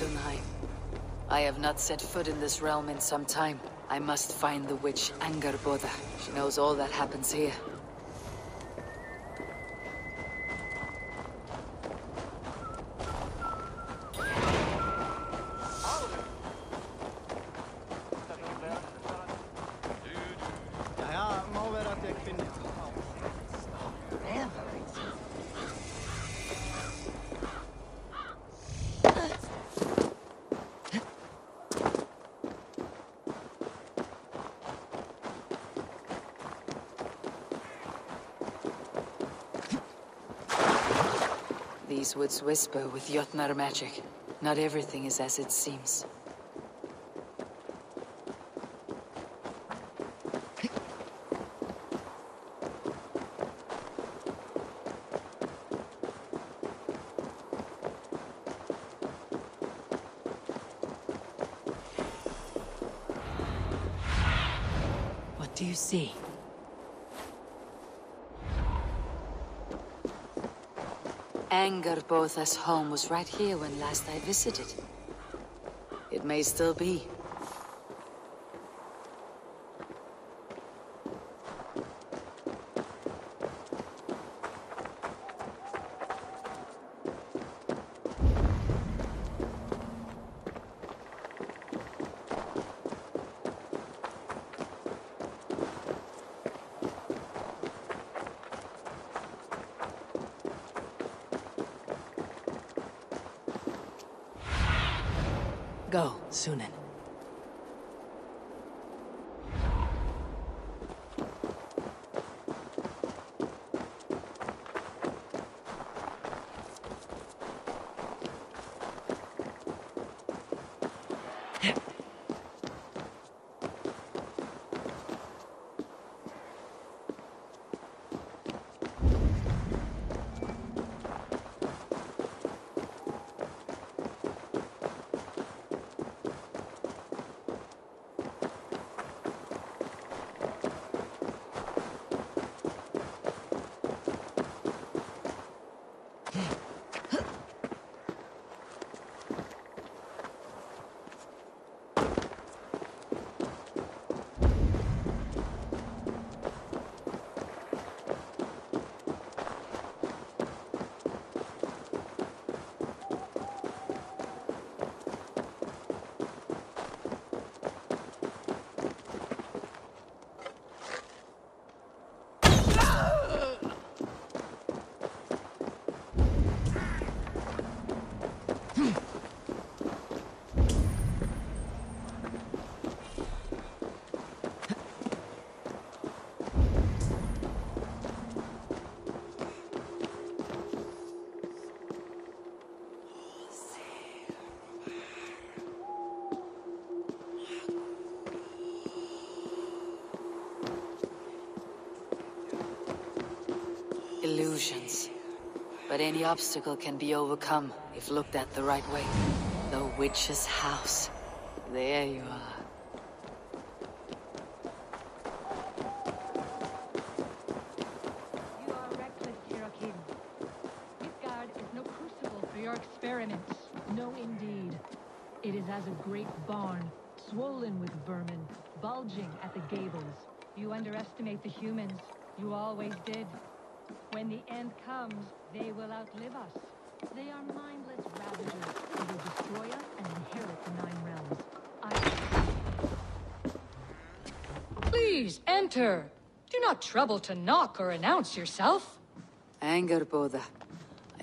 Jotunheim. I have not set foot in this realm in some time. I must find the witch Angerboda. She knows all that happens here. Woods whisper with Jotnar magic. Not everything is as it seems. What do you see? Angerboda's home was right here when last I visited. It may still be. Any obstacle can be overcome if looked at the right way. The witch's house. There you are. You are reckless, Hyrrokkin. Midgard is no crucible for your experiments. No, indeed. It is as a great barn, swollen with vermin, bulging at the gables. You underestimate the humans. You always did. When the end comes, they will outlive us. They are mindless ravagers who will destroy us and inherit the Nine Realms. I... Please, enter! Do not trouble to knock or announce yourself. Angerboda.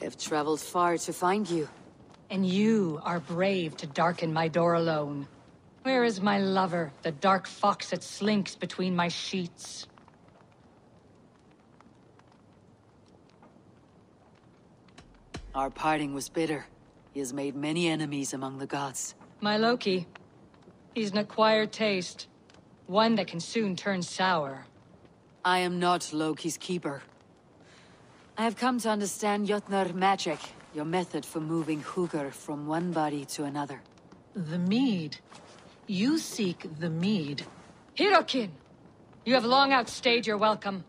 I have traveled far to find you. And you are brave to darken my door alone. Where is my lover, the dark fox that slinks between my sheets? Our parting was bitter. He has made many enemies among the gods. My Loki. He's an acquired taste. One that can soon turn sour. I am not Loki's keeper. I have come to understand Jotnar magic, your method for moving Hugr from one body to another. The mead. You seek the mead. Hyrrokkin! You have long outstayed your welcome.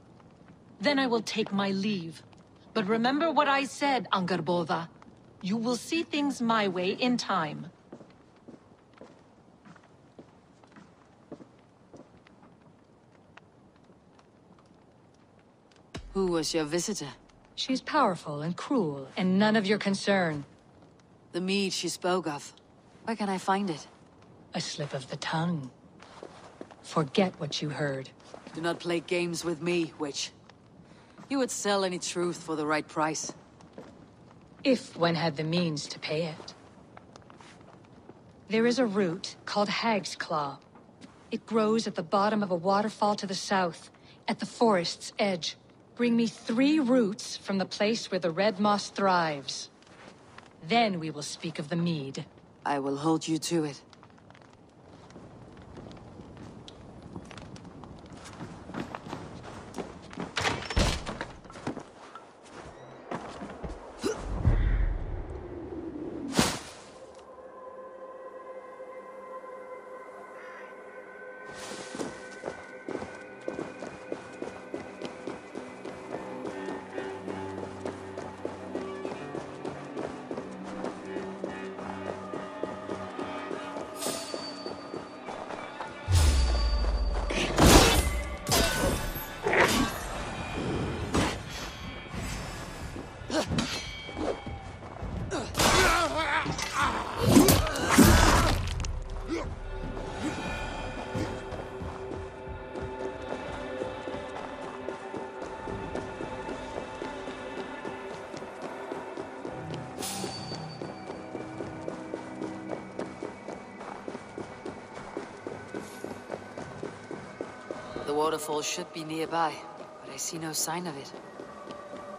Then I will take my leave. But remember what I said, Angerboda. You will see things my way in time. Who was your visitor? She's powerful and cruel, and none of your concern. The mead she spoke of. Where can I find it? A slip of the tongue. Forget what you heard. Do not play games with me, witch. You would sell any truth for the right price. If one had the means to pay it. There is a root called Hag's Claw. It grows at the bottom of a waterfall to the south, at the forest's edge. Bring me three roots from the place where the red moss thrives. Then we will speak of the mead. I will hold you to it. Waterfall should be nearby, but I see no sign of it.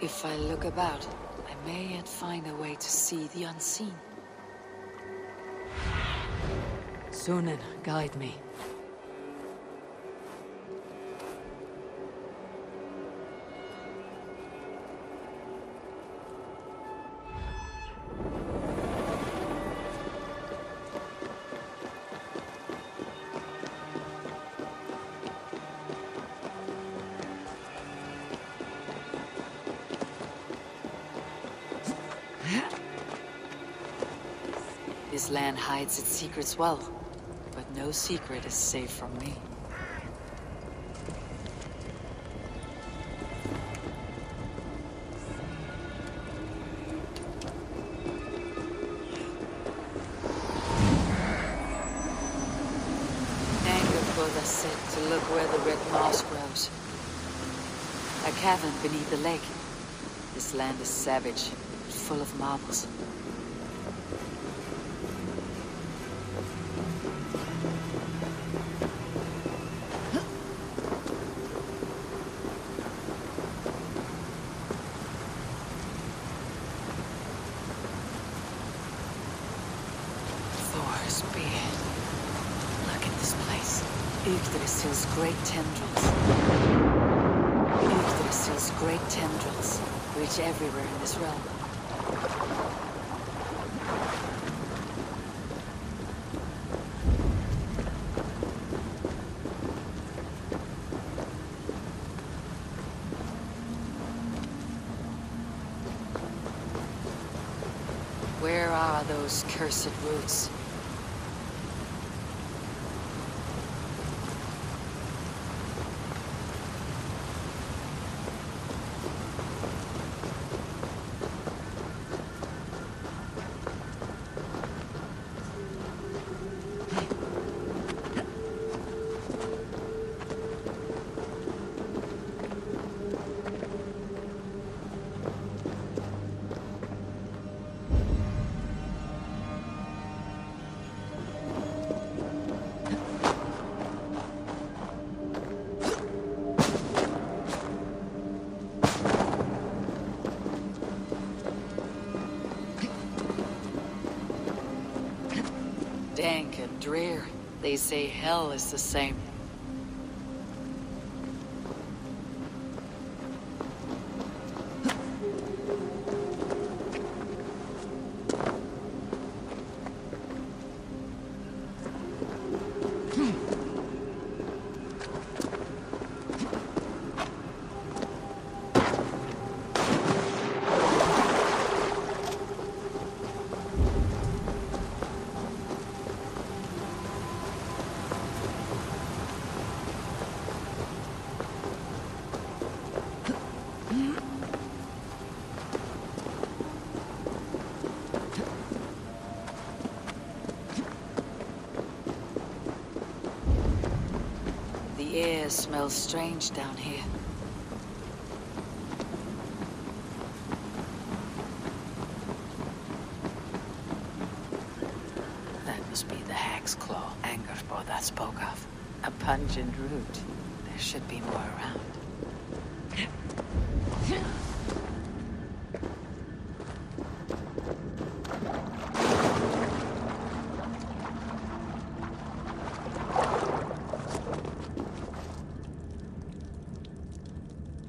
If I look about, I may yet find a way to see the unseen. Synin, guide me. This land hides its secrets well, but no secret is safe from me. Anger put us set to look where the red moss grows. A cavern beneath the lake. This land is savage, full of marvels. Thor's beard. Look at this place. Yggdrasil's great tendrils. Yggdrasil's great tendrils reach everywhere in this realm. Where are those cursed roots? Drear. They say hell is the same. Air smells strange down here. That must be the hag's claw Angerboda spoke of. A pungent root. There should be more around.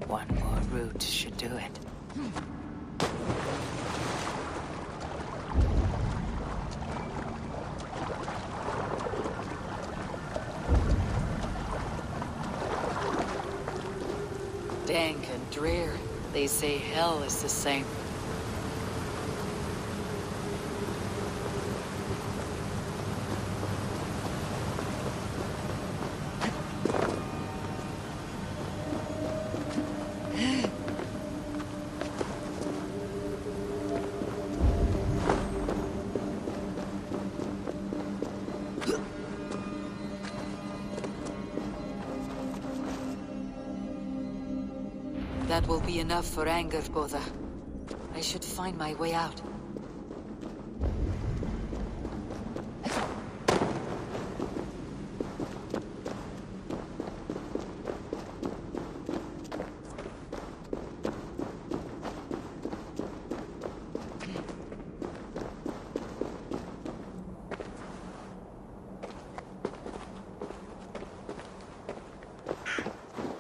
One more route should do it. Dank and drear. They say hell is the same. Will be enough for Angerboda. I should find my way out.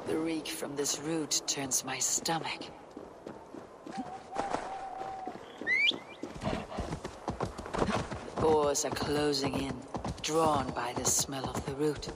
The reek from this root turns my stomach. The boars are closing in, drawn by the smell of the root.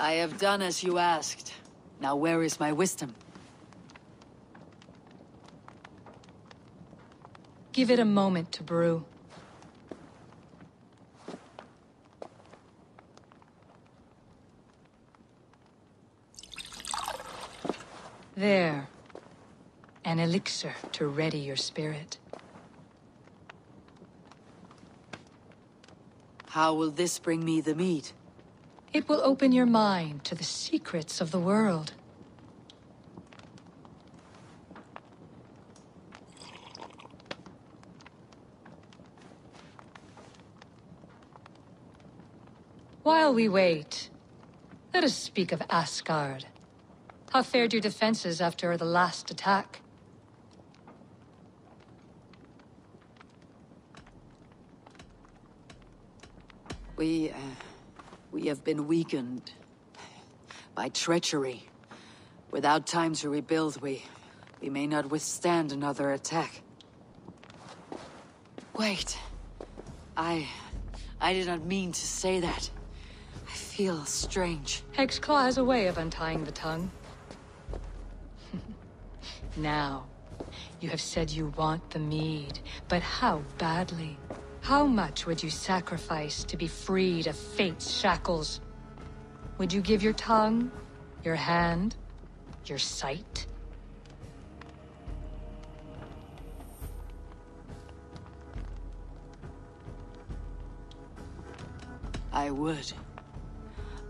I have done as you asked. Now where is my wisdom? Give it a moment to brew. There. An elixir to ready your spirit. How will this bring me the meat? It will open your mind to the secrets of the world. While we wait, let us speak of Asgard. How fared your defenses after the last attack? We, uh, we have been weakened by treachery. Without time to rebuild, we, we may not withstand another attack. Wait. I, I did not mean to say that. I feel strange. Hag's Claw has a way of untying the tongue. now, you have said you want the mead, but how badly? How much would you sacrifice to be freed of fate's shackles? Would you give your tongue, your hand, your sight? I would.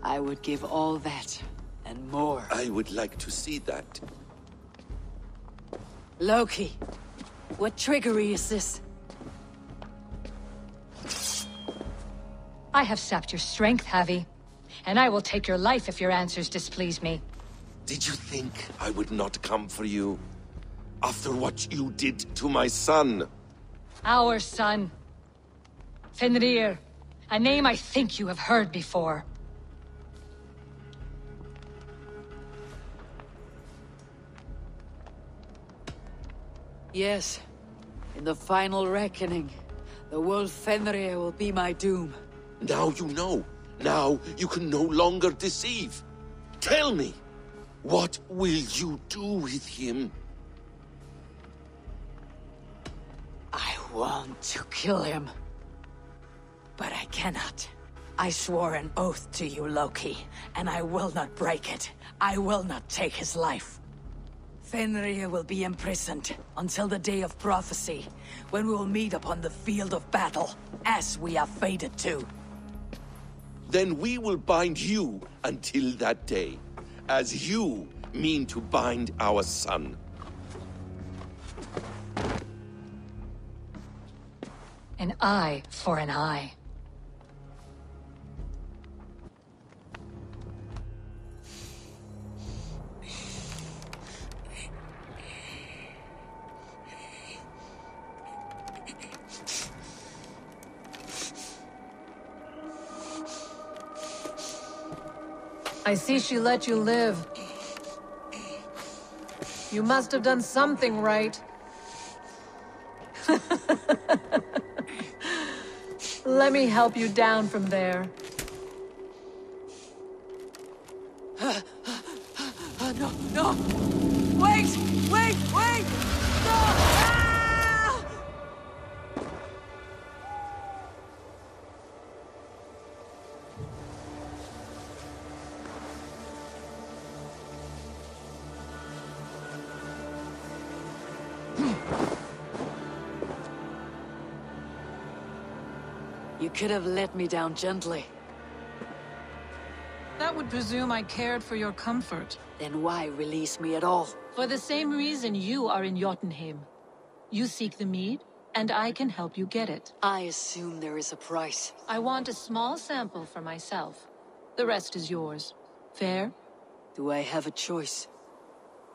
I would give all that, and more. I would like to see that. Loki, what trickery is this? I have sapped your strength, Havi. And I will take your life if your answers displease me. Did you think I would not come for you? After what you did to my son? Our son. Fenrir. A name I think you have heard before. Yes. In the final reckoning, the wolf Fenrir will be my doom. Now you know. Now you can no longer deceive. Tell me, what will you do with him? I want to kill him. But I cannot. I swore an oath to you, Loki, and I will not break it. I will not take his life. Fenrir will be imprisoned until the day of prophecy, when we will meet upon the field of battle, as we are fated to. Then we will bind you until that day, as you mean to bind our son. An eye for an eye. I see she let you live. You must have done something right. Let me help you down from there. Could have let me down gently. That would presume I cared for your comfort. Then why release me at all? For the same reason you are in Jotunheim. You seek the mead, and I can help you get it. I assume there is a price. I want a small sample for myself. The rest is yours. Fair? Do I have a choice?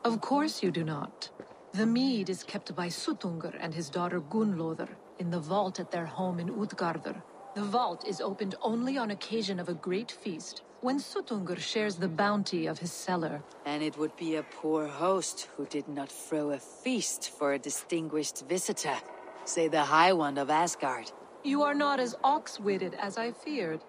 Of course you do not. The mead is kept by Suttungr and his daughter Gunnlodr in the vault at their home in Utgardr. The vault is opened only on occasion of a great feast, when Suttungr shares the bounty of his cellar. And it would be a poor host who did not throw a feast for a distinguished visitor. Say the High One of Asgard. You are not as ox-witted as I feared.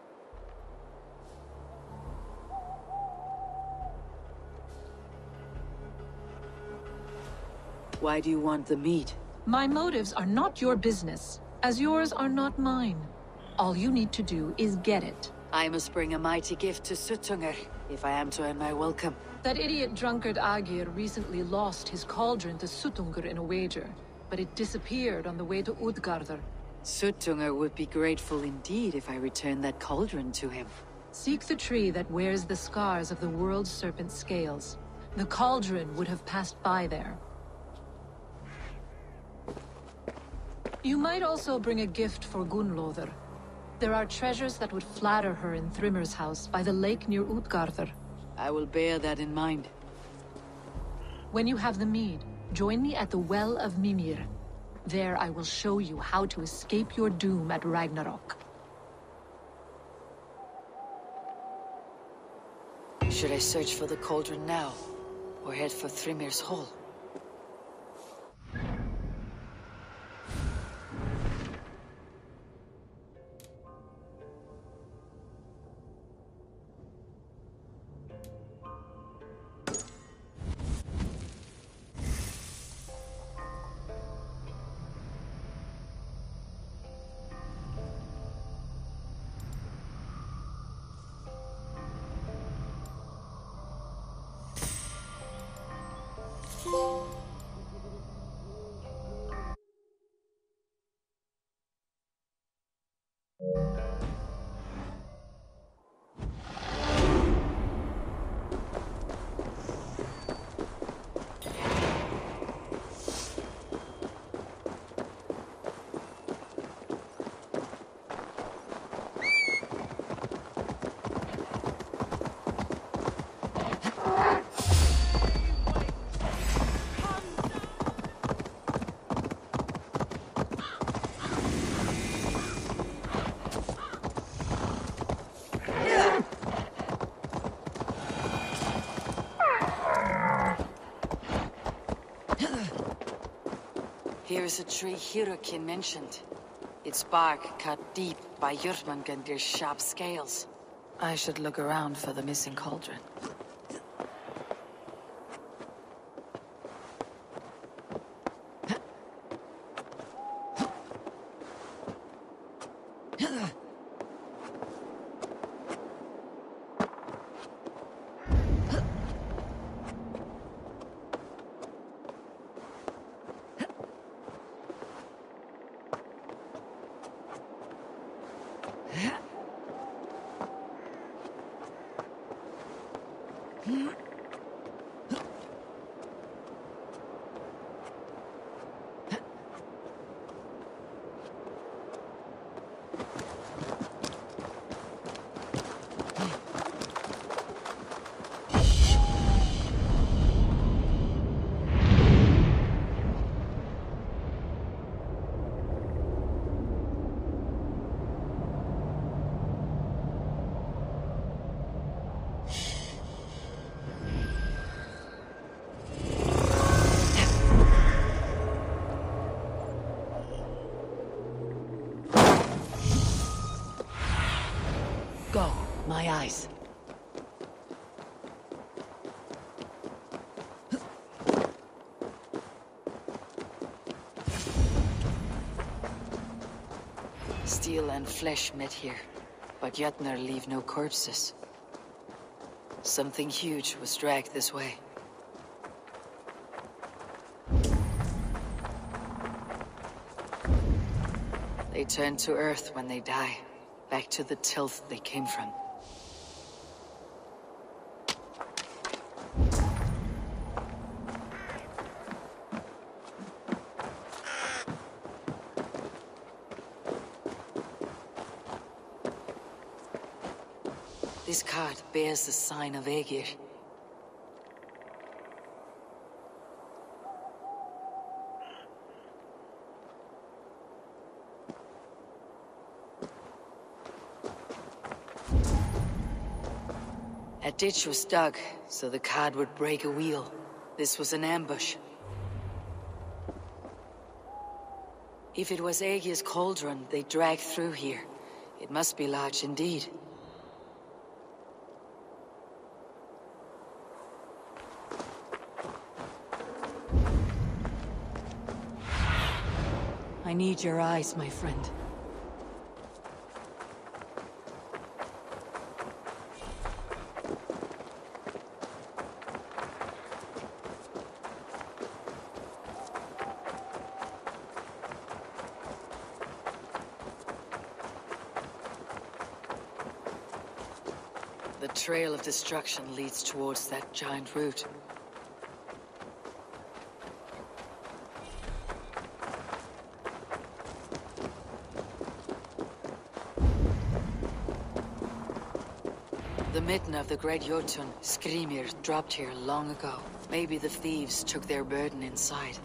Why do you want the meat? My motives are not your business, as yours are not mine. All you need to do is get it. I must bring a mighty gift to Suttungr, if I am to earn my welcome. That idiot drunkard Aegir recently lost his cauldron to Suttungr in a wager, but it disappeared on the way to Utgardr. Suttungr would be grateful indeed if I returned that cauldron to him. Seek the tree that wears the scars of the world serpent scales. The cauldron would have passed by there. You might also bring a gift for Gunnlodr. There are treasures that would flatter her in Thrymr's house by the lake near Utgardr. I will bear that in mind. When you have the mead, join me at the Well of Mimir. There I will show you how to escape your doom at Ragnarok. Should I search for the cauldron now? Or head for Thrymr's Hall? Here's a tree Hyrrokkin mentioned. Its bark cut deep by Jörmungandr's sharp scales. I should look around for the missing cauldron. Go, my eyes. Steel and flesh met here, but Jötnar leave no corpses. Something huge was dragged this way. They turn to earth when they die, back to the tilth they came from. This bears the sign of Aegir. A ditch was dug, so the card would break a wheel. This was an ambush. If it was Aegir's cauldron they dragged through here, it must be large indeed. Need your eyes, my friend. The trail of destruction leads towards that giant root. The mitten of the Great Jotun, Skrymir, dropped here long ago. Maybe the thieves took their burden inside.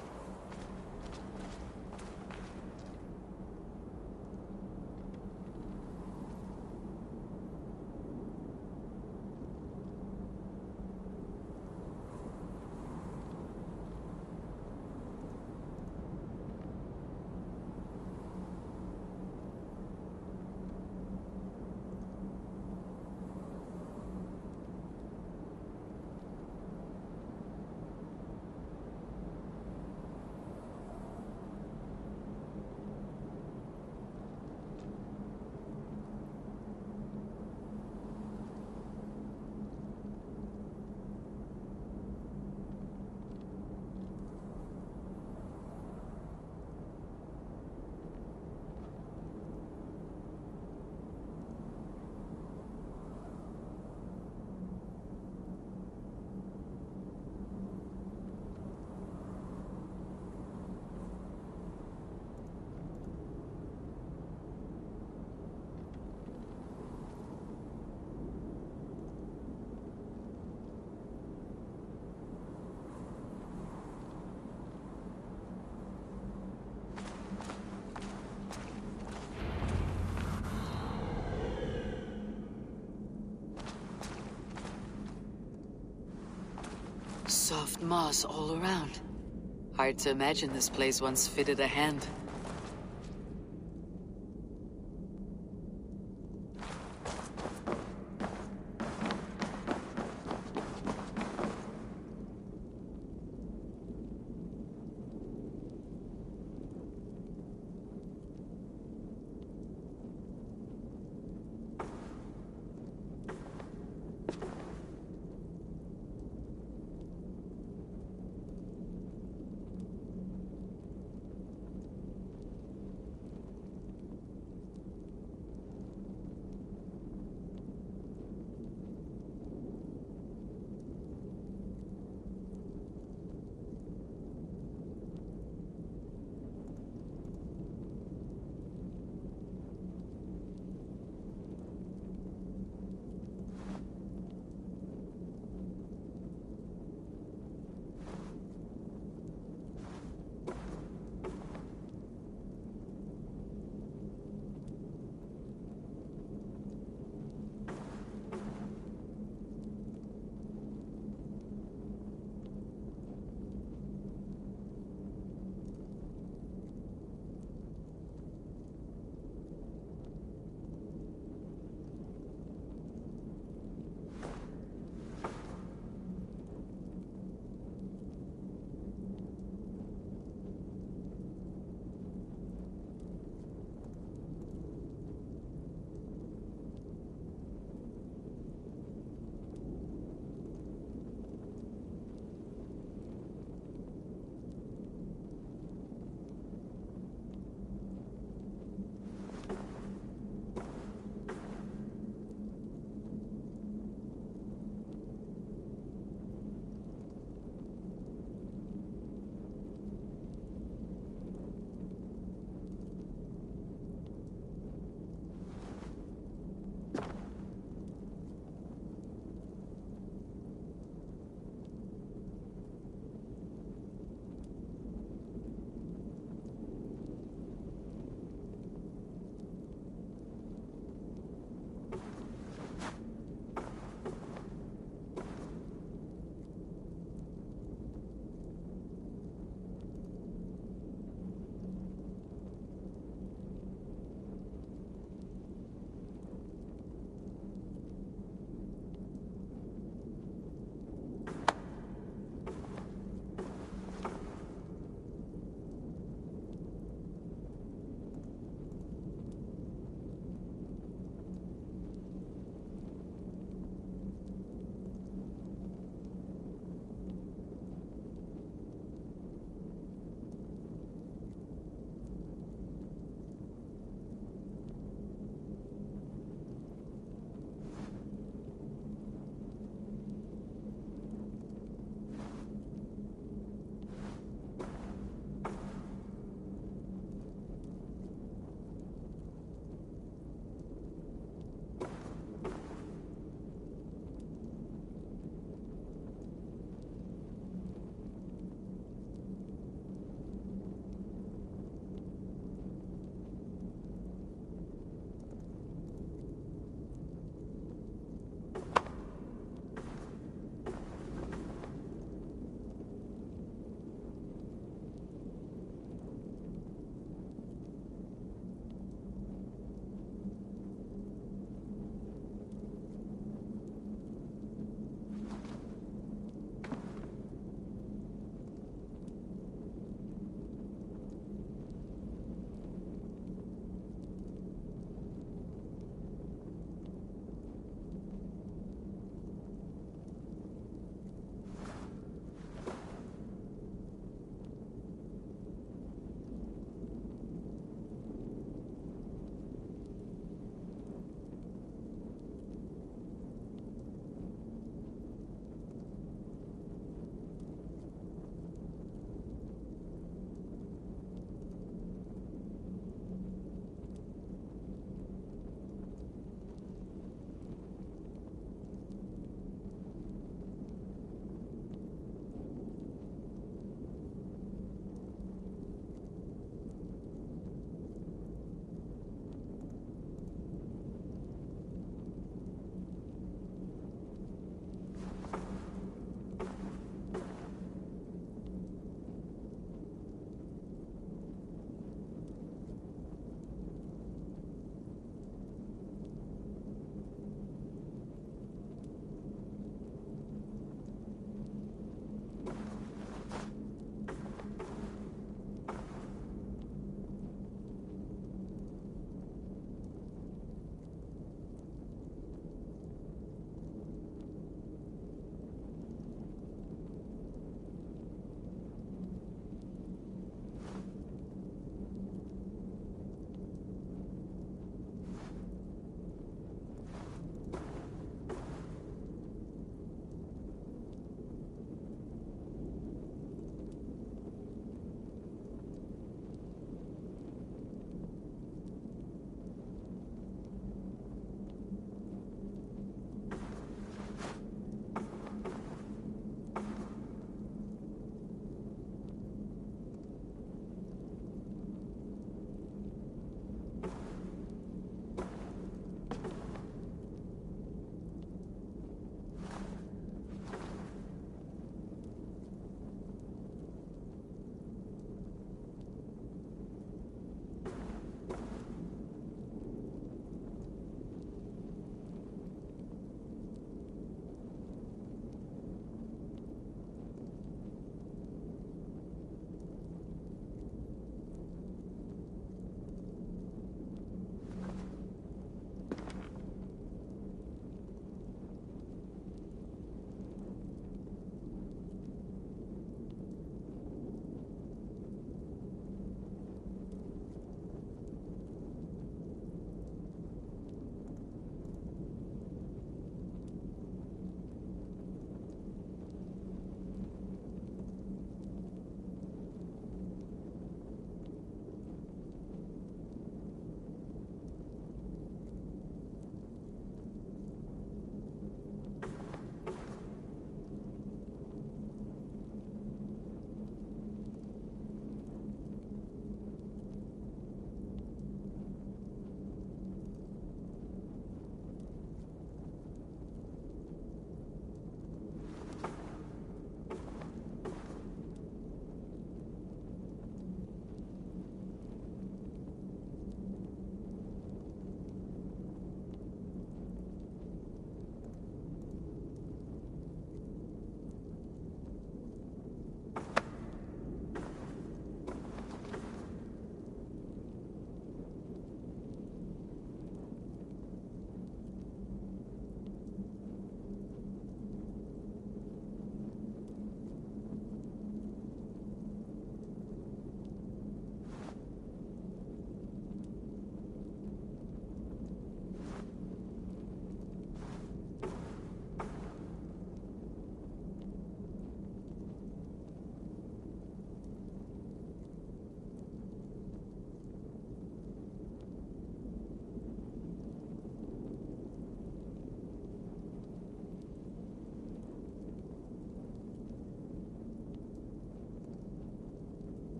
Soft moss all around. Hard to imagine this place once fitted a hand.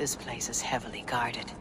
This place is heavily guarded.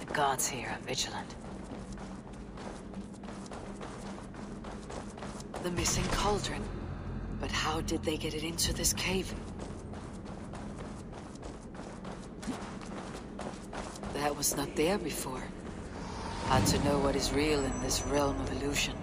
The guards here are vigilant. The missing cauldron. But how did they get it into this cave? That was not there before. Hard to know what is real in this realm of illusion.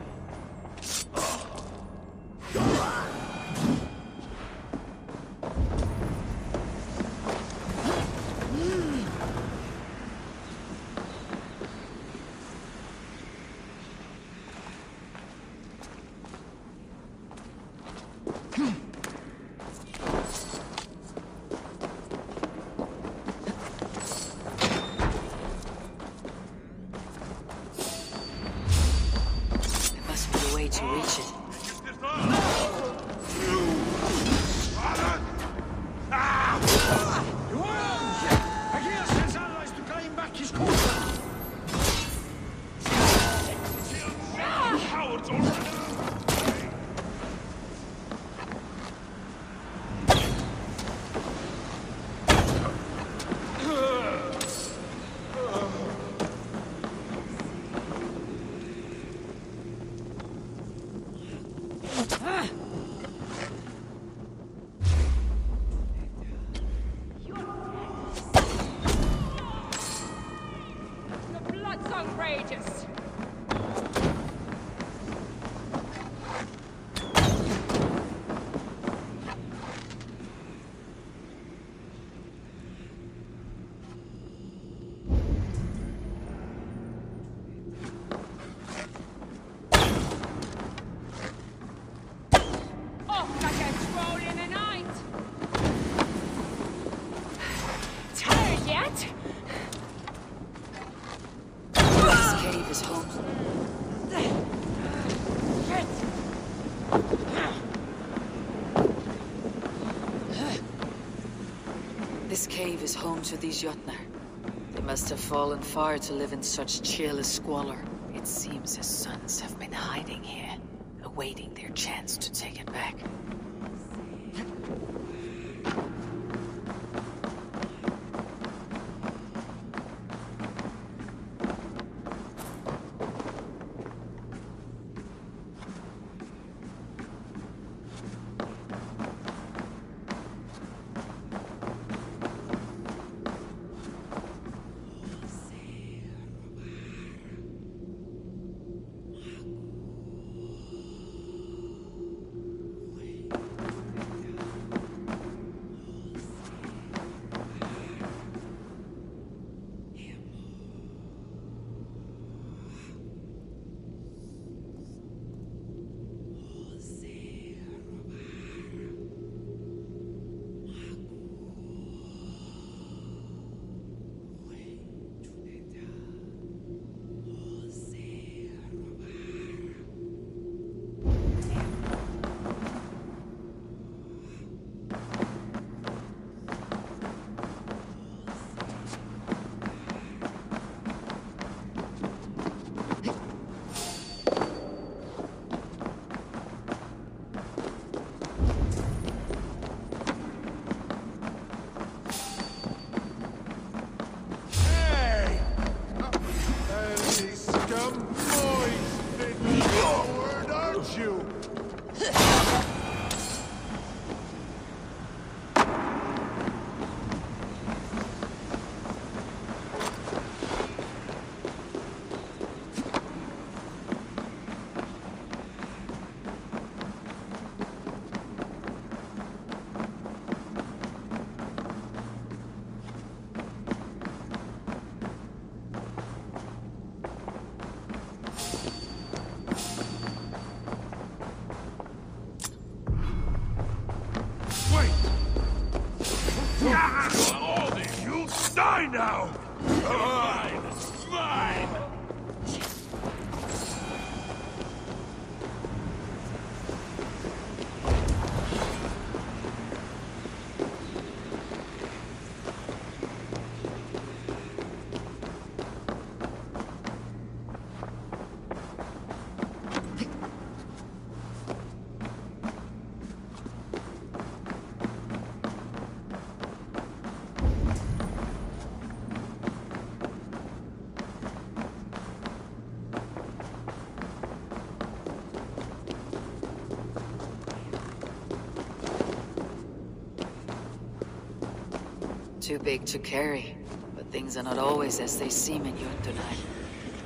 Home to these Jotnar. They must have fallen far to live in such cheerless squalor. It seems his sons have been hiding here, awaiting their chance Too big to carry, but things are not always as they seem in Jotunheim.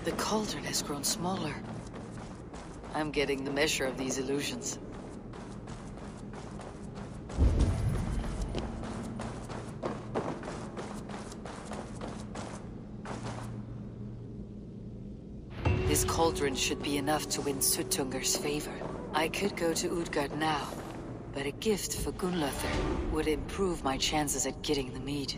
The cauldron has grown smaller. I'm getting the measure of these illusions. This cauldron should be enough to win Suttungr's favor. I could go to Utgard now, but a gift for Gunlothar would improve my chances at getting the mead.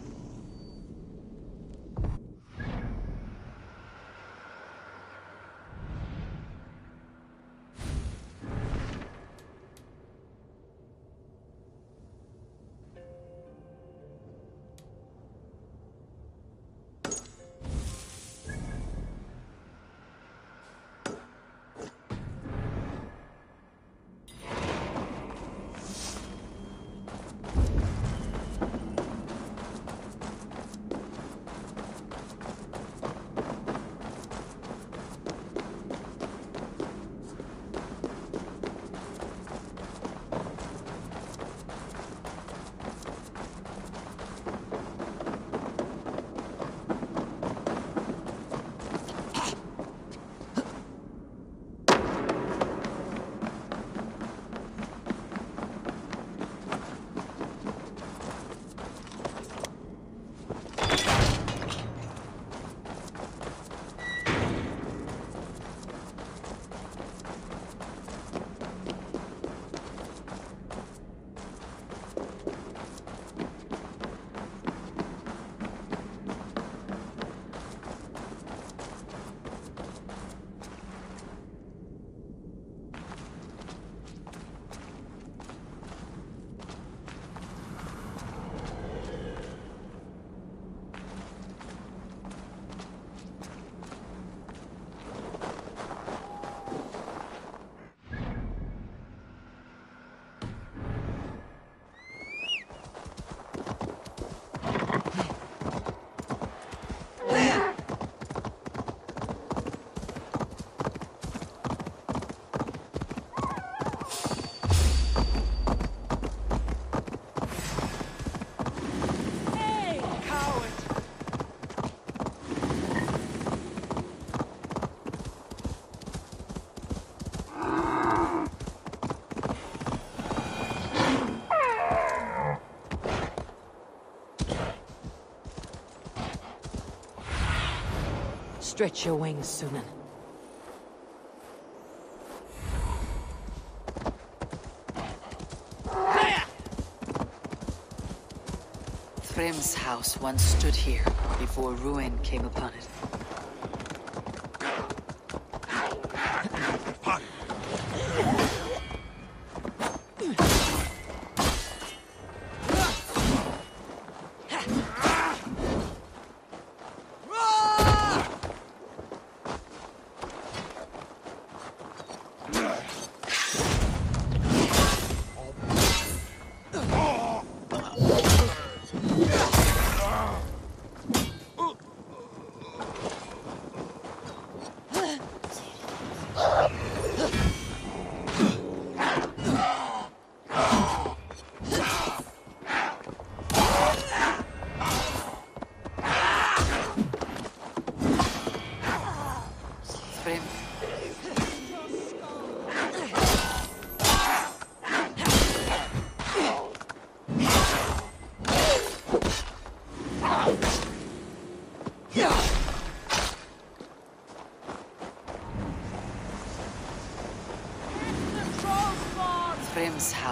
Stretch your wings, Synin. Thrymr's house once stood here before ruin came upon it.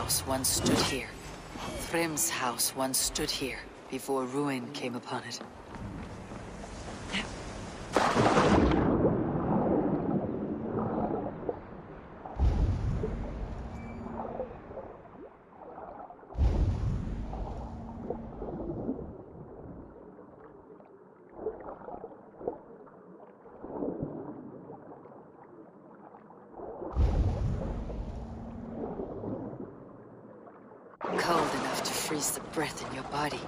House once stood here. Thrymr's house once stood here before ruin came upon it. freeze the breath in your body.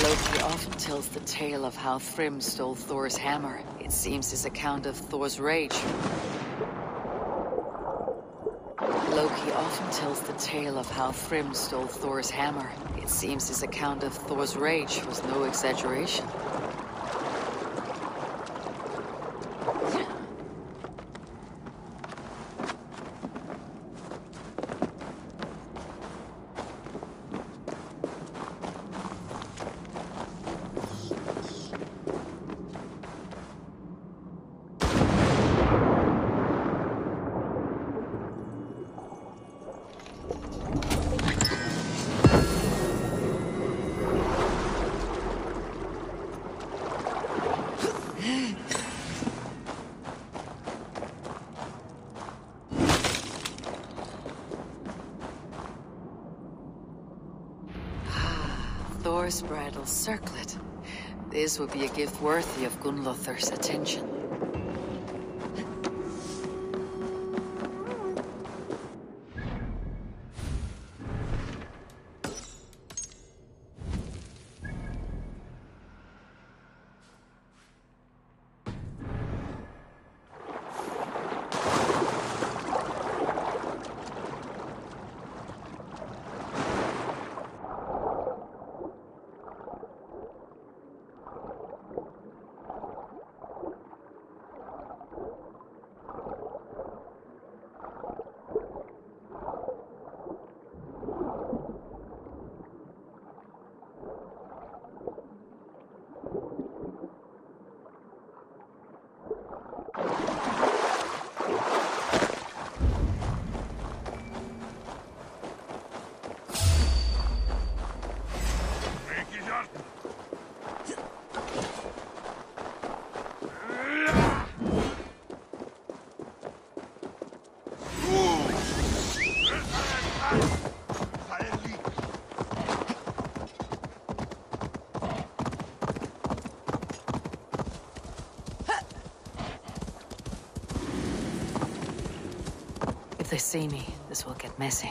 Loki often tells the tale of how Thrym stole Thor's hammer. It seems his account of Thor's rage. Loki often tells the tale of how Thrym stole Thor's hammer. It seems his account of Thor's rage was no exaggeration. would be a gift worthy of Gunnlother's attention. messy.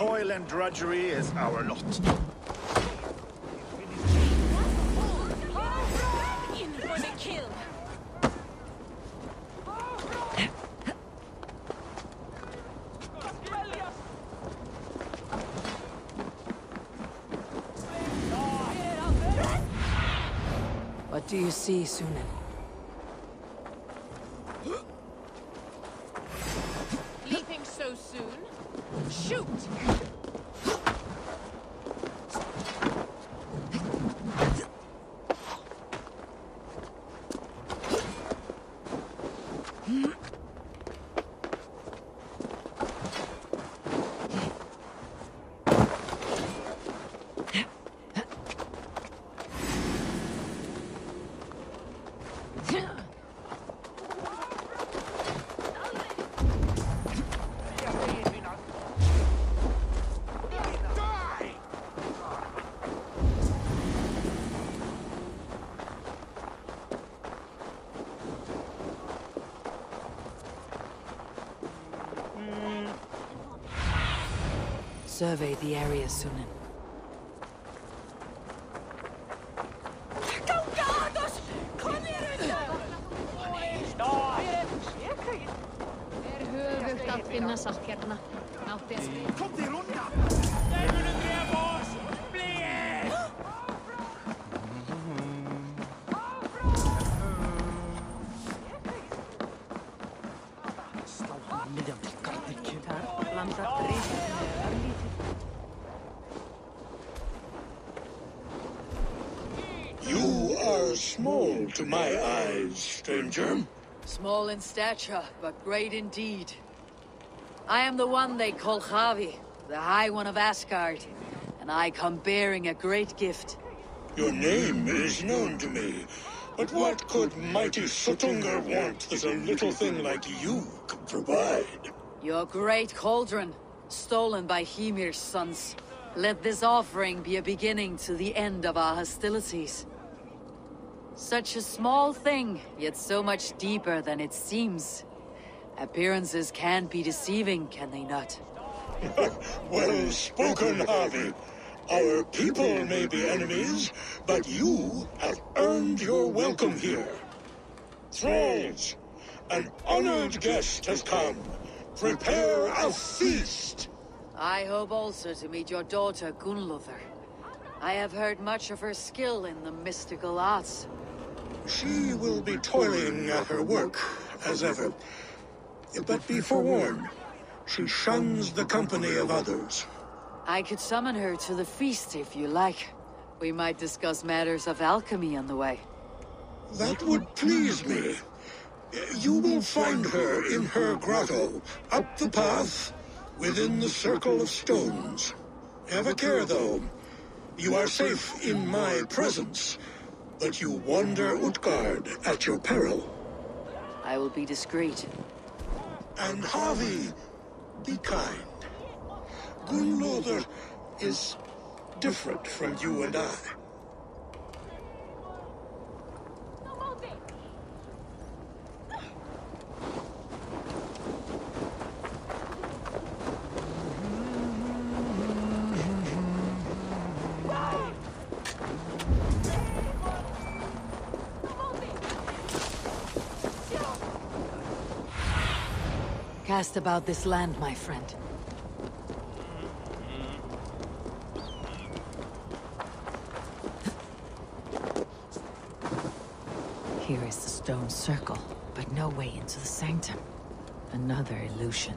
toil and drudgery is our lot. What do you see, Synin? survey the area soon to my eyes, stranger? Small in stature, but great indeed. I am the one they call Havi, the High One of Asgard, and I come bearing a great gift. Your name is known to me, but what could mighty Suttungr want that a little thing like you could provide? Your great cauldron, stolen by Hymir's sons. Let this offering be a beginning to the end of our hostilities. Such a small thing, yet so much deeper than it seems. Appearances can be deceiving, can they not? well spoken, Havi. Our people may be enemies, but you have earned your welcome here. Thralls, an honored guest has come. Prepare a feast! I hope also to meet your daughter, Gunnlodr. I have heard much of her skill in the mystical arts. She will be toiling at her work, as ever. But be forewarned, she shuns the company of others. I could summon her to the feast if you like. We might discuss matters of alchemy on the way. That would please me. You will find her in her grotto, up the path, within the circle of stones. Have a care, though. You are safe in my presence, but you wander Utgard at your peril. I will be discreet. And Havi, be kind. Gunnlodr is different from you and I. Cast about this land, my friend. Here is the stone circle, but no way into the sanctum. Another illusion.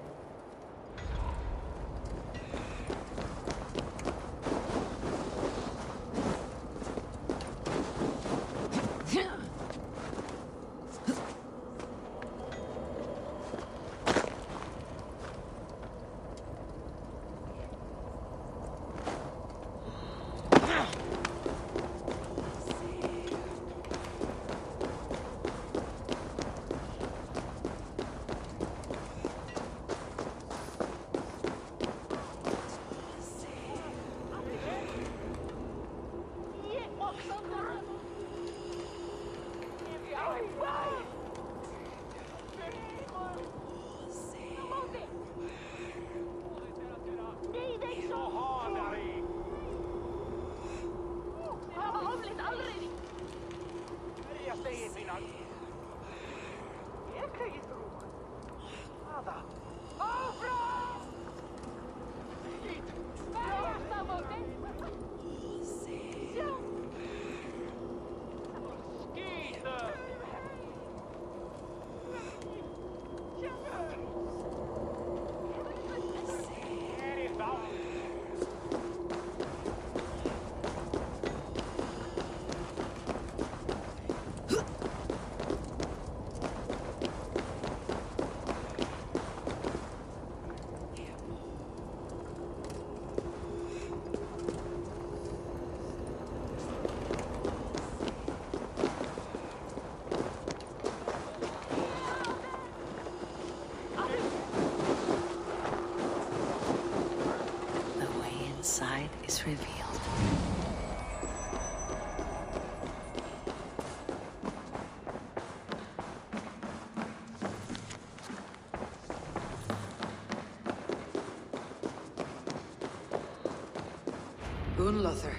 Gunnlodr,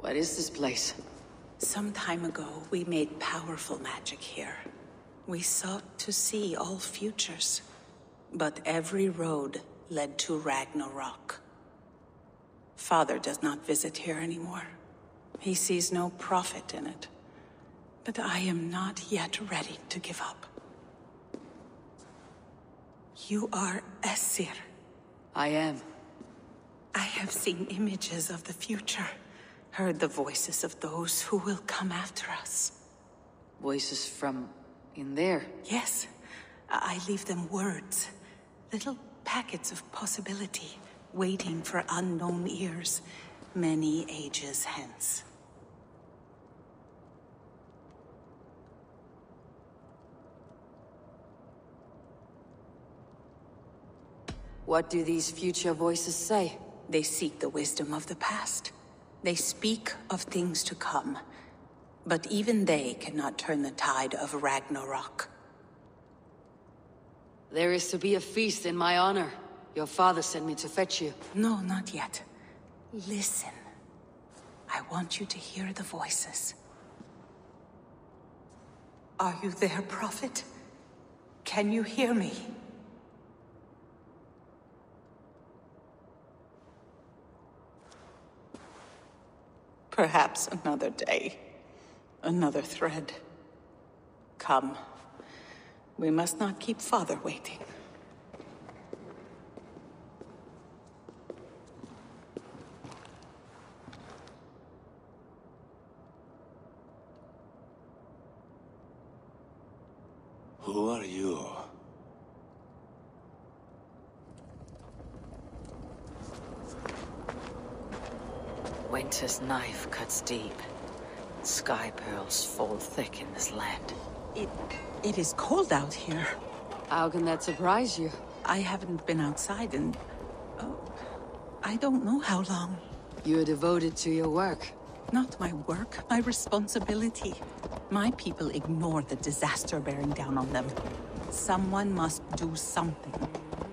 what is this place? Some time ago, we made powerful magic here. We sought to see all futures. But every road led to Ragnarok. Father does not visit here anymore. He sees no profit in it. But I am not yet ready to give up. You are Aesir. I am. Have seen images of the future, heard the voices of those who will come after us. Voices from in there? Yes. I leave them words. Little packets of possibility, waiting for unknown ears, many ages hence. What do these future voices say? They seek the wisdom of the past. They speak of things to come. But even they cannot turn the tide of Ragnarok. There is to be a feast in my honor. Your father sent me to fetch you. No, not yet. Listen. I want you to hear the voices. Are you there, Prophet? Can you hear me? Perhaps another day. Another thread. Come. We must not keep Father waiting. Who are you? Winter's knife cuts deep. Sky pearls fall thick in this land. It... it is cold out here. How can that surprise you? I haven't been outside in... Oh, I don't know how long. You are devoted to your work. Not my work, my responsibility. My people ignore the disaster bearing down on them. Someone must do something.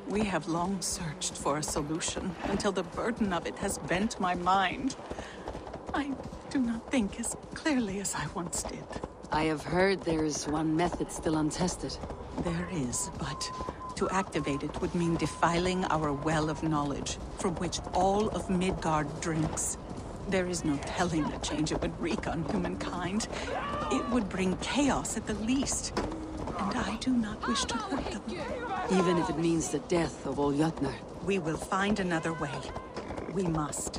We have long searched for a solution, until the burden of it has bent my mind. I do not think as clearly as I once did. I have heard there is one method still untested. There is, but to activate it would mean defiling our well of knowledge, from which all of Midgard drinks. There is no telling the change it would wreak on humankind. It would bring chaos at the least. And I do not wish to hurt them. Even if it means the death of all Jotnar. We will find another way. We must.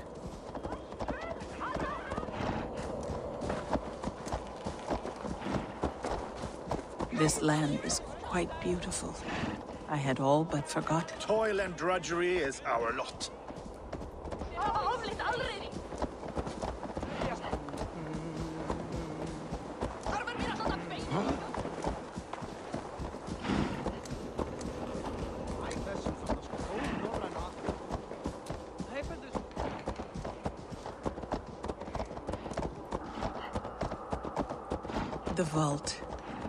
This land is quite beautiful. I had all but forgotten. Toil and drudgery is our lot. The vault,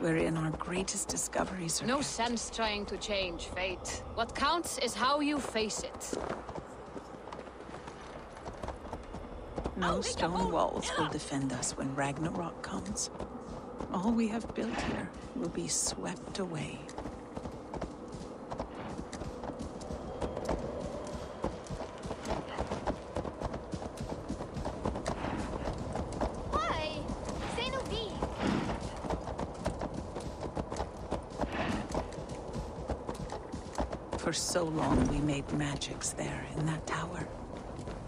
wherein our greatest discoveries are No sense trying to change fate. What counts is how you face it. No stone walls will defend us when Ragnarok comes. All we have built here will be swept away. Why? Say no be. For so long we made magics there in that tower.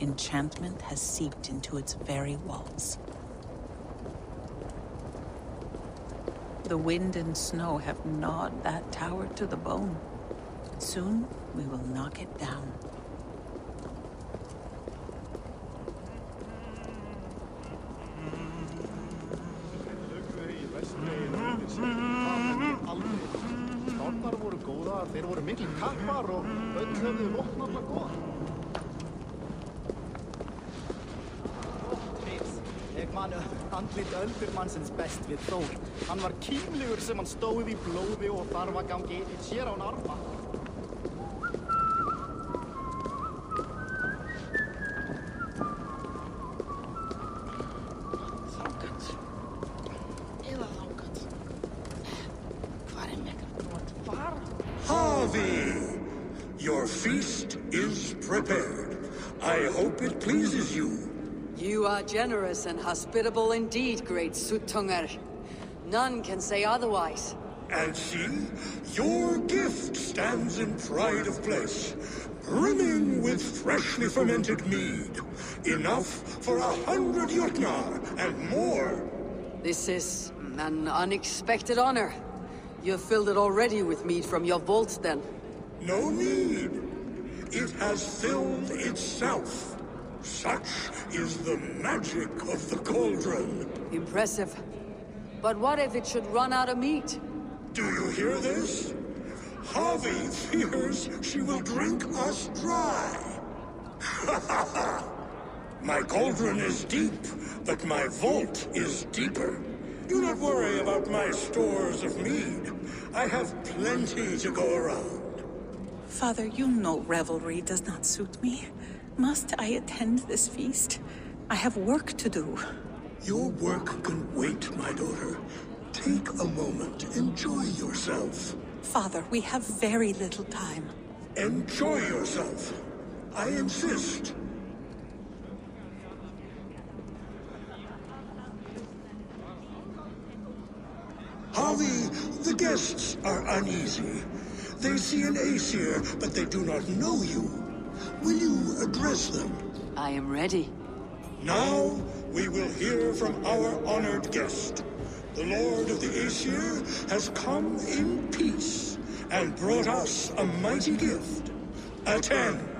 Enchantment has seeped into its very walls. The wind and snow have gnawed that tower to the bone. Soon we will knock it down. Hann var sem hann stóð í blóði og sér á narfa. Havi! Your feast is prepared. I hope it pleases you. You are generous and hospitable indeed, great Suttungr. None can say otherwise. And see, your gift stands in pride of place, brimming with freshly fermented mead. Enough for a hundred Jotnar and more. This is an unexpected honor. You've filled it already with mead from your vault, then. No need. It has filled itself. Such is the magic of the cauldron. Impressive. But what if it should run out of meat? Do you hear this? Havi fears she will drink us dry. my cauldron is deep, but my vault is deeper. Do not worry about my stores of mead. I have plenty to go around. Father, you know revelry does not suit me. Must I attend this feast? I have work to do. Your work can wait, my daughter. Take a moment. Enjoy yourself. Father, we have very little time. Enjoy yourself. I insist. Havi, the guests are uneasy. They see an Aesir, but they do not know you. Will you address them? I am ready. Now, we will hear from our honored guest. The Lord of the Aesir has come in peace and brought us a mighty gift. Attend.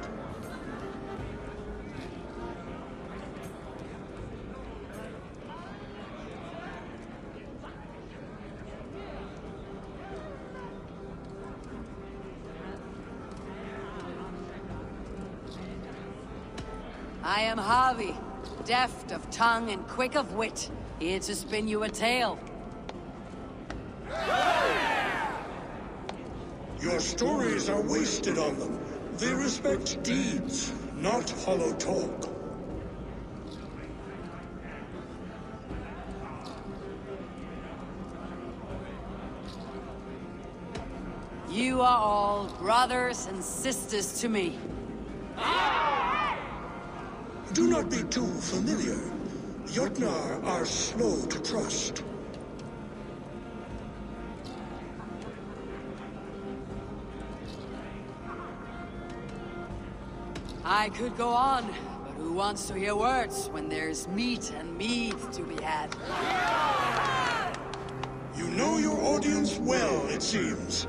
I am Havi, deft of tongue and quick of wit, here to spin you a tale. Your stories are wasted on them. They respect deeds, not hollow talk. You are all brothers and sisters to me. Do not be too familiar. Jotnar are slow to trust. I could go on, but who wants to hear words when there's meat and mead to be had? You know your audience well, it seems.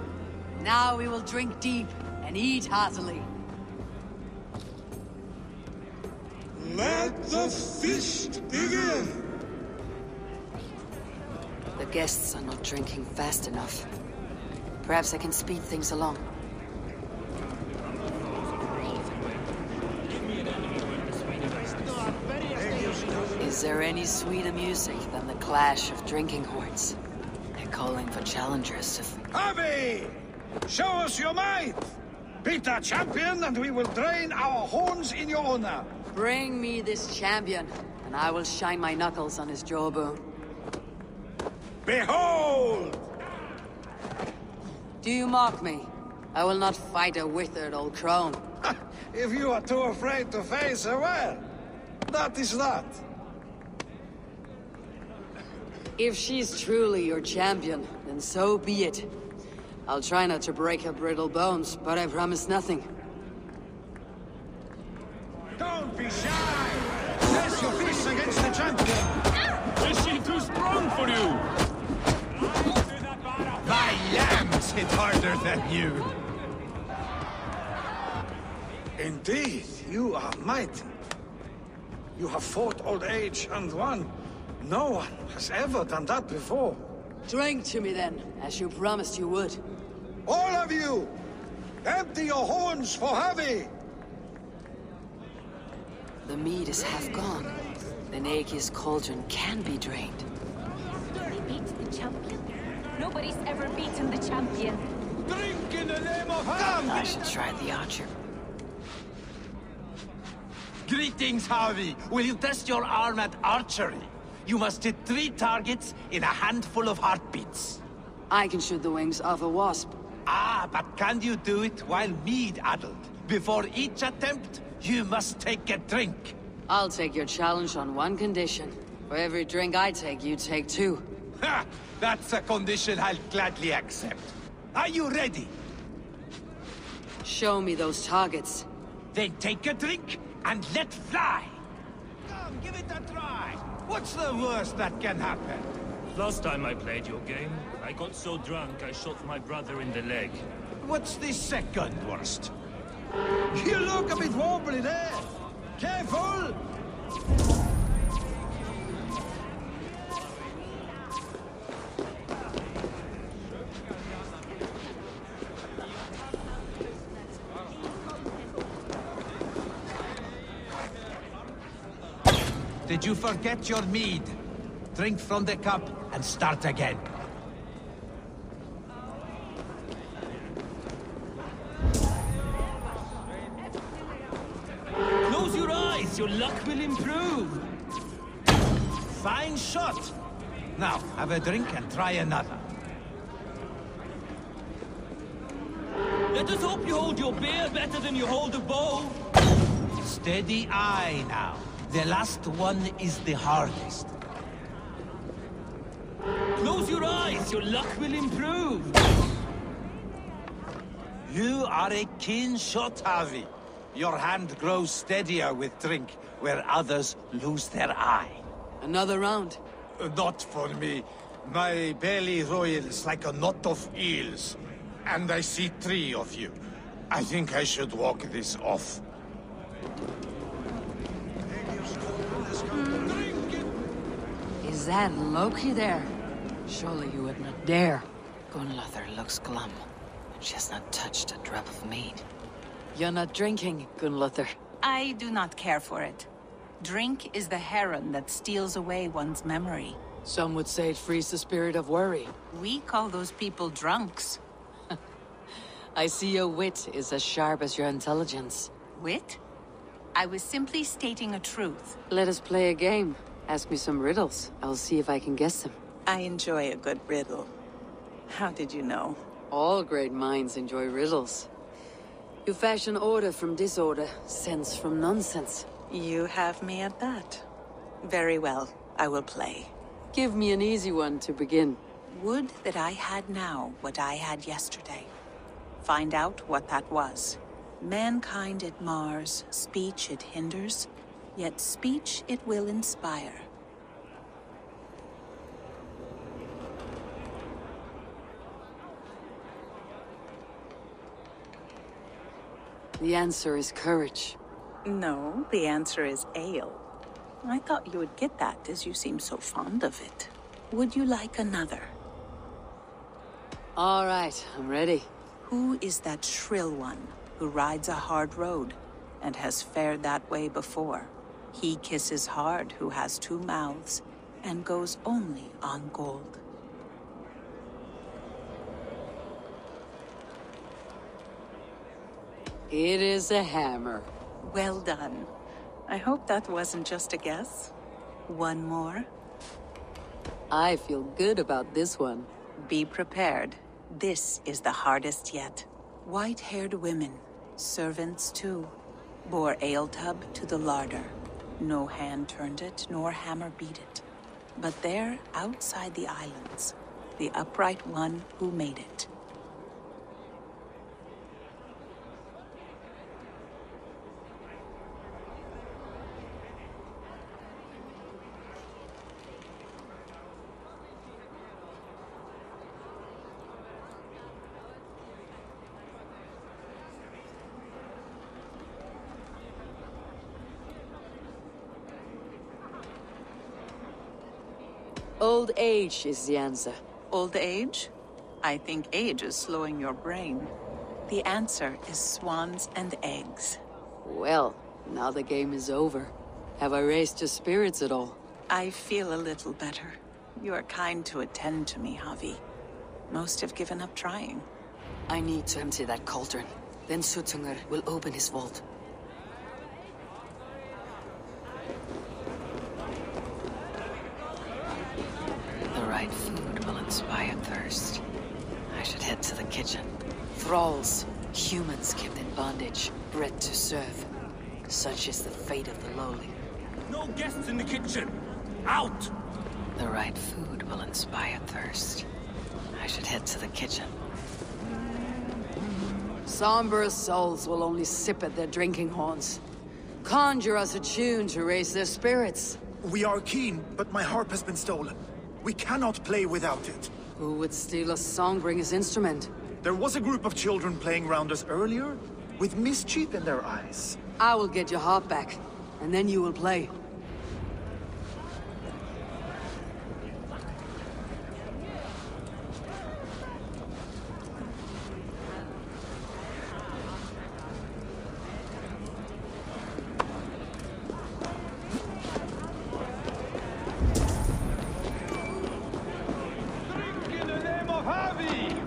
Now we will drink deep and eat heartily. Let the feast begin! The guests are not drinking fast enough. Perhaps I can speed things along. Is there any sweeter music than the clash of drinking horns? They're calling for challengers to... Havi! Show us your might! Beat our champion and we will drain our horns in your honor! Bring me this champion, and I will shine my knuckles on his jawbone. Behold! Do you mock me? I will not fight a withered old crone. if you are too afraid to face her, well, that is that. If she's truly your champion, then so be it. I'll try not to break her brittle bones, but I promise nothing. Don't be shy! Test your fists against the champion! Is she too strong for you? My lambs hit harder than you! Indeed, you are mighty. You have fought old age and won. No one has ever done that before. Drink to me then, as you promised you would. All of you! Empty your horns for Havi! The mead is half gone. Then Aegir's cauldron can be drained. They beat the champion? Nobody's ever beaten the champion. Drink in the name of God! I should try the archer. Greetings, Havi. Will you test your arm at archery? You must hit three targets in a handful of heartbeats. I can shoot the wings of a wasp. Ah, but can you do it while mead addled? Before each attempt, You must take a drink. I'll take your challenge on one condition. For every drink I take, you take two. Ha! That's a condition I'll gladly accept. Are you ready? Show me those targets. Then take a drink and let fly. Come, give it a try. What's the worst that can happen? Last time I played your game, I got so drunk I shot my brother in the leg. What's the second worst? You look a bit wobbly there. Careful! Did you forget your mead? Drink from the cup and start again. Close your luck will improve. Fine shot. Now, have a drink and try another. Let us hope you hold your beer better than you hold a bow. Steady eye now. The last one is the hardest. Close your eyes, your luck will improve. You are a keen shot, Havi. Your hand grows steadier with drink, where others lose their eye. Another round? Uh, not for me. My belly roils like a knot of eels. And I see three of you. I think I should walk this off. Is that Loki there? Surely you would not dare. Gunnlodr looks glum. She has not touched a drop of mead. You're not drinking, Gunnlodr. I do not care for it. Drink is the heron that steals away one's memory. Some would say it frees the spirit of worry. We call those people drunks. I see your wit is as sharp as your intelligence. Wit? I was simply stating a truth. Let us play a game. Ask me some riddles. I'll see if I can guess them. I enjoy a good riddle. How did you know? All great minds enjoy riddles. You fashion order from disorder, sense from nonsense. You have me at that. Very well, I will play. Give me an easy one to begin. Would that I had now what I had yesterday. Find out what that was. Mankind it mars, speech it hinders, yet speech it will inspire. The answer is courage. No, the answer is ale. I thought you would get that, as you seem so fond of it. Would you like another? All right, I'm ready. Who is that shrill one who rides a hard road and has fared that way before? He kisses hard who has two mouths and goes only on gold. It is a hammer. Well done. I hope that wasn't just a guess. One more. I feel good about this one. Be prepared. This is the hardest yet. White-haired women, servants too, bore ale tub to the larder. No hand turned it, nor hammer beat it. But there, outside the islands, the upright one who made it. Old age is the answer. Old age? I think age is slowing your brain. The answer is swans and eggs. Well, now the game is over. Have I raised your spirits at all? I feel a little better. You are kind to attend to me, Havi. Most have given up trying. I need to empty that cauldron. Then Suttungr will open his vault. The right food will inspire thirst. I should head to the kitchen. Thralls, humans kept in bondage, bred to serve. Such is the fate of the lowly. No guests in the kitchen! Out! The right food will inspire thirst. I should head to the kitchen. Somber souls will only sip at their drinking horns. Conjure us a tune to raise their spirits. We are keen, but my harp has been stolen. We cannot play without it. Who would steal a songbringer's instrument? There was a group of children playing round us earlier, with mischief in their eyes. I will get your heart back, and then you will play. In the name of Havi!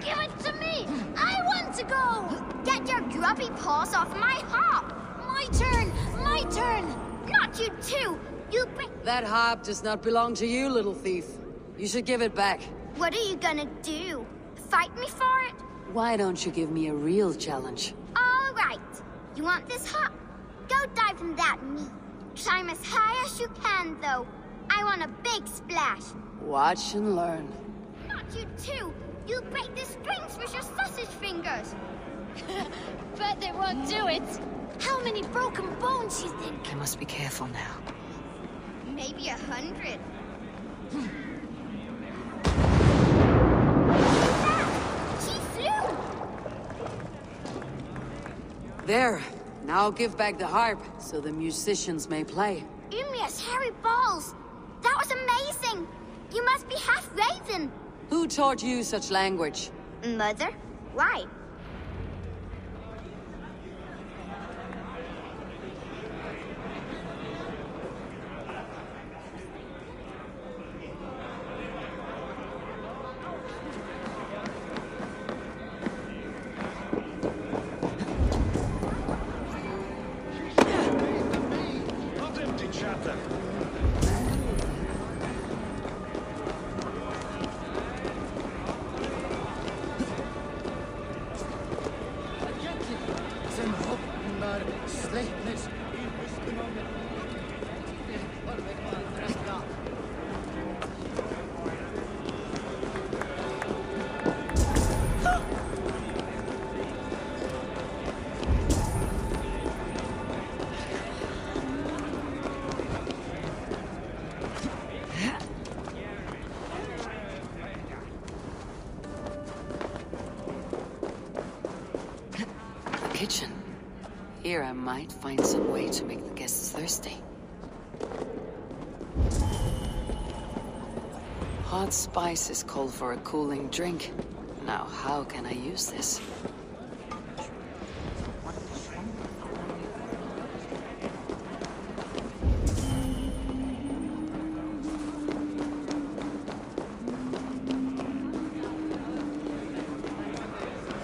Give it to me! I want to go! Get your grubby paws off my harp! My turn! My turn! Not you too! You bring... That harp does not belong to you, little thief. You should give it back. What are you gonna do? Fight me for it? Why don't you give me a real challenge? All right. You want this harp? Go dive in that meat. Climb as high as you can, though. I want a big splash. Watch and learn. Not you too! You'll break the strings with your sausage fingers! Bet they won't do it. How many broken bones you think? I must be careful now. Maybe a hundred. There. Now give back the harp, so the musicians may play. Ymir's hairy balls! That was amazing! You must be half raven! Who taught you such language? Mother? Why? Might find some way to make the guests thirsty. Hot spices call for a cooling drink. Now, how can I use this?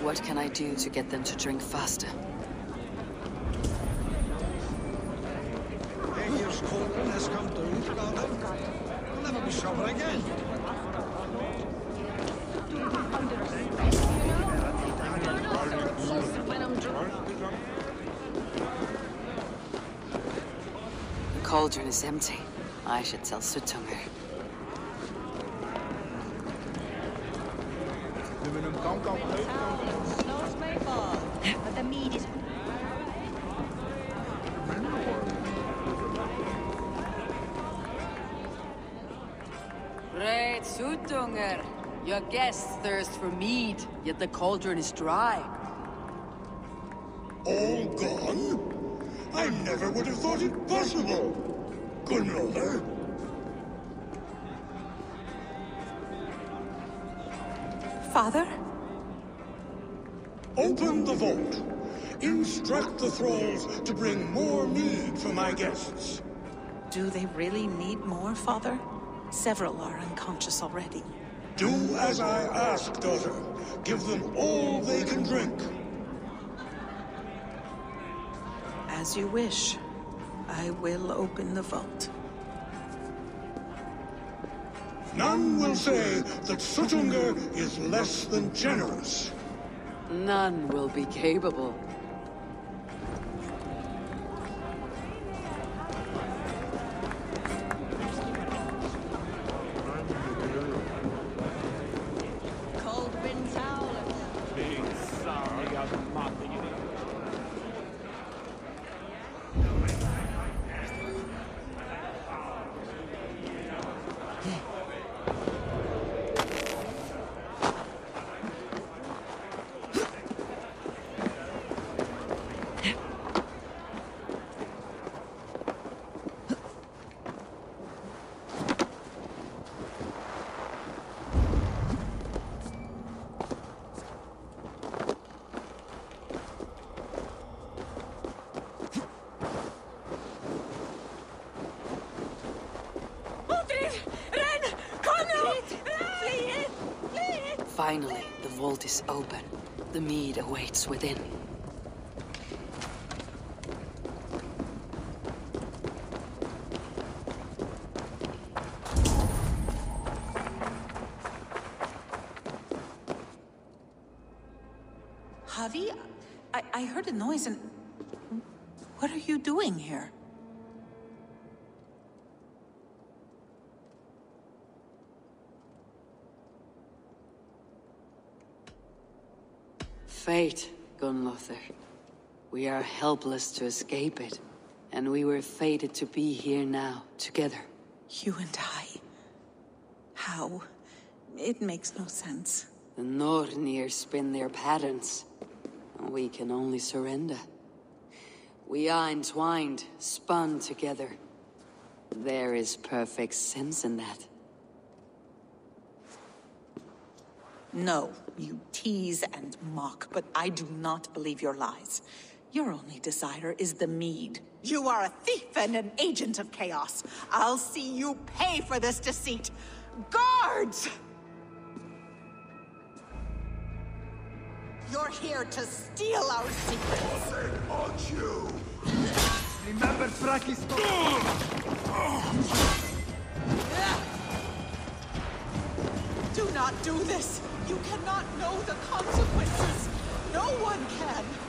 What can I do to get them to drink faster? Here's Colin has come to Utgarden. We'll never be sober again. The cauldron is empty. I should tell is Great Suttungr! Your guests thirst for mead, yet the cauldron is dry. All gone? I never would have thought it possible. Gunnlodr? Father? Open the vault. Instruct the thralls to bring more mead for my guests. Do they really need more, Father? Several are unconscious already. Do as I ask, daughter. Give them all they can drink. As you wish. I will open the vault. None will say that Suttungr is less than generous. None will be capable. Cold wind towel. Big sorry, I'm mopping it up. Finally, the vault is open. The mead awaits within. Havi, I, I heard a noise and... What are you doing here? We are helpless to escape it. And we were fated to be here now, together. You and I? How? It makes no sense. The Nornir spin their patterns. And we can only surrender. We are entwined, spun together. There is perfect sense in that. No, you tease and mock, but I do not believe your lies. Your only desire is the mead. You are a thief and an agent of chaos. I'll see you pay for this deceit. Guards! You're here to steal our secrets. Aren't you? Remember Do not do this. You cannot know the consequences. No one can.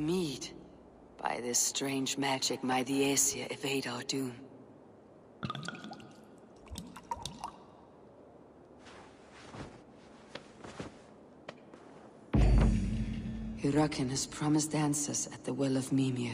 The mead. By this strange magic, my Diecia evade our doom. Hyrrokkin has promised answers at the Well of Mimir.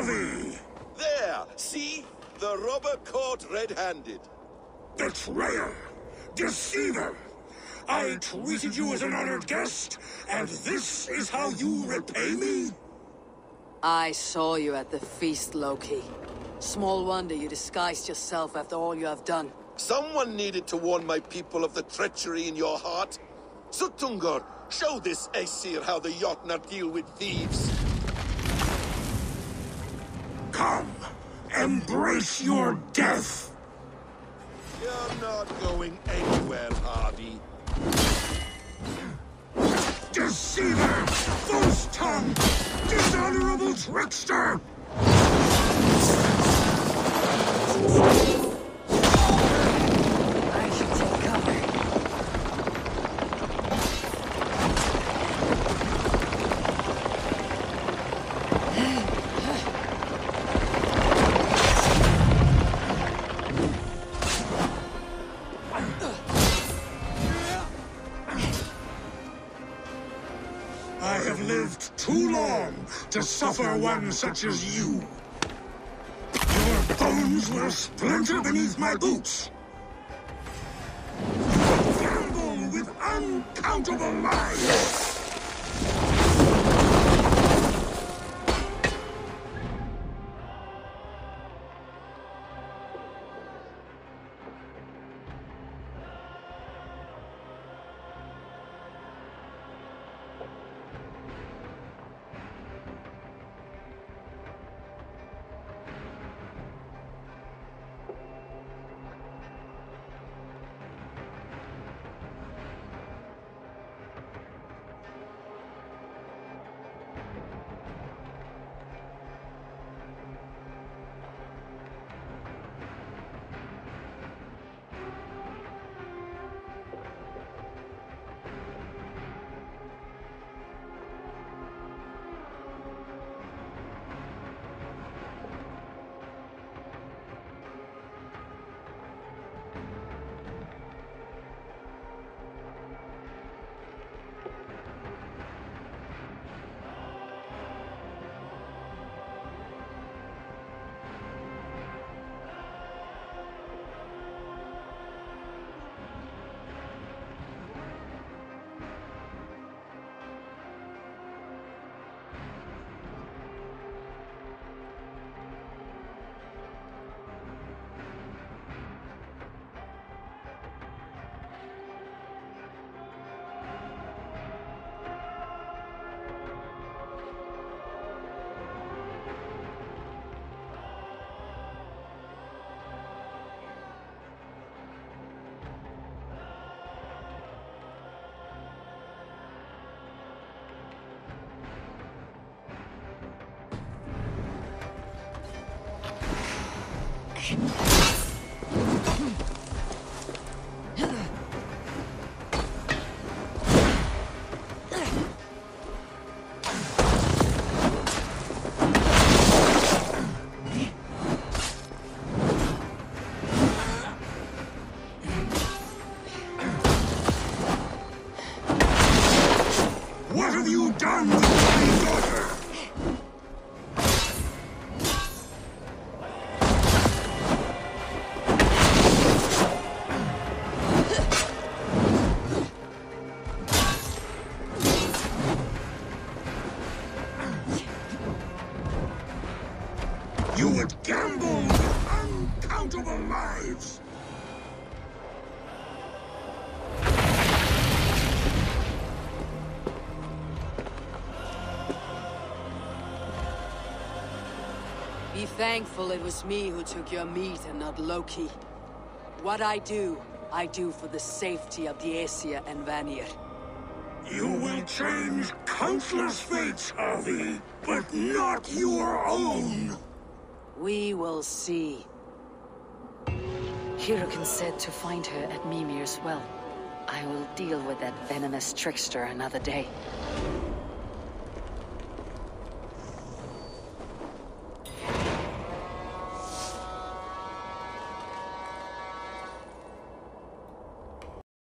Havi! There! See? The robber caught red-handed. Betrayer! Deceiver! I treated you as an honored guest, and this is how you repay me? I saw you at the feast, Loki. Small wonder you disguised yourself after all you have done. Someone needed to warn my people of the treachery in your heart. Suttungr, show this Aesir how the Jotnar deal with thieves. Come, embrace your death! You're not going anywhere, Havi. Deceiver! False tongue! Dishonorable trickster! To suffer one such as you. Your bones will splinter beneath my boots. Gamble with uncountable lives. What thankful it was me who took your meat and not Loki. What I do, I do for the safety of the Aesir and Vanir. You will change countless fates, Havi, but not your own. We will see. Hyrrokkin said to find her at Mimir's well. I will deal with that venomous trickster another day.